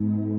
Thank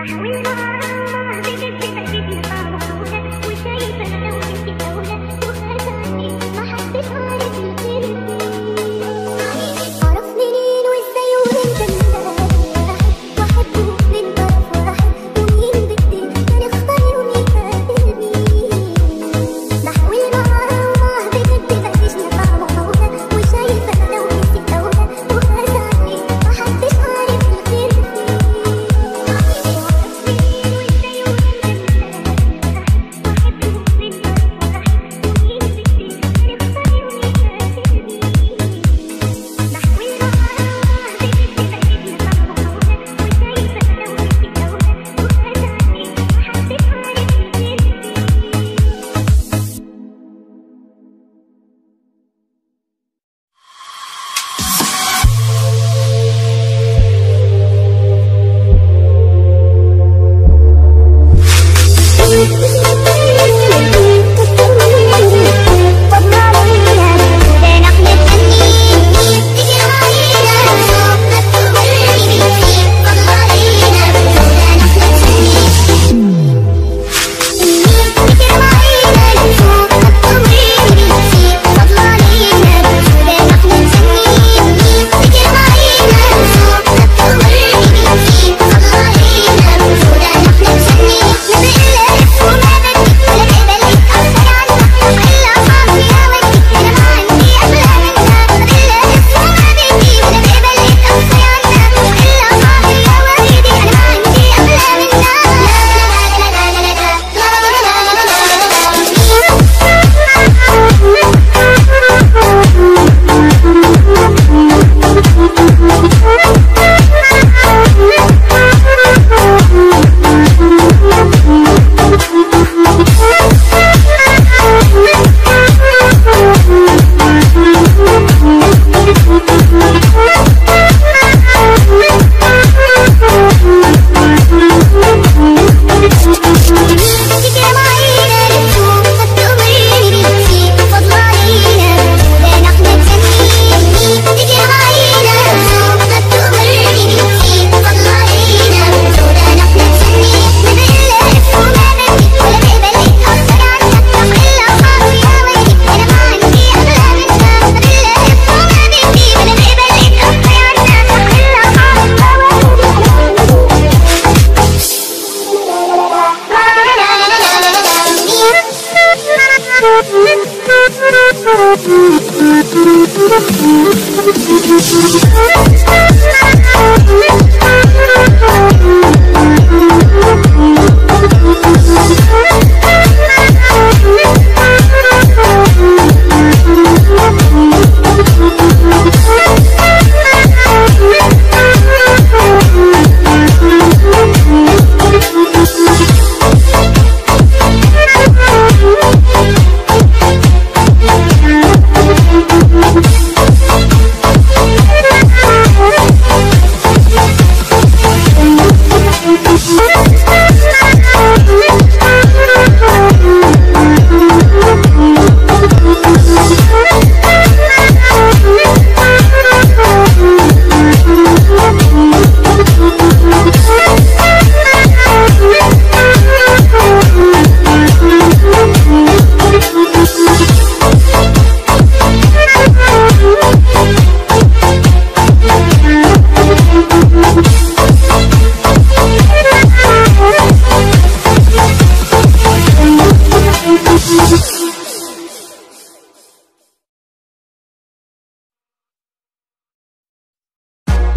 Now we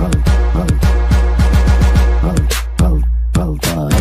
Hold, hold, hold, hold, hold, hold.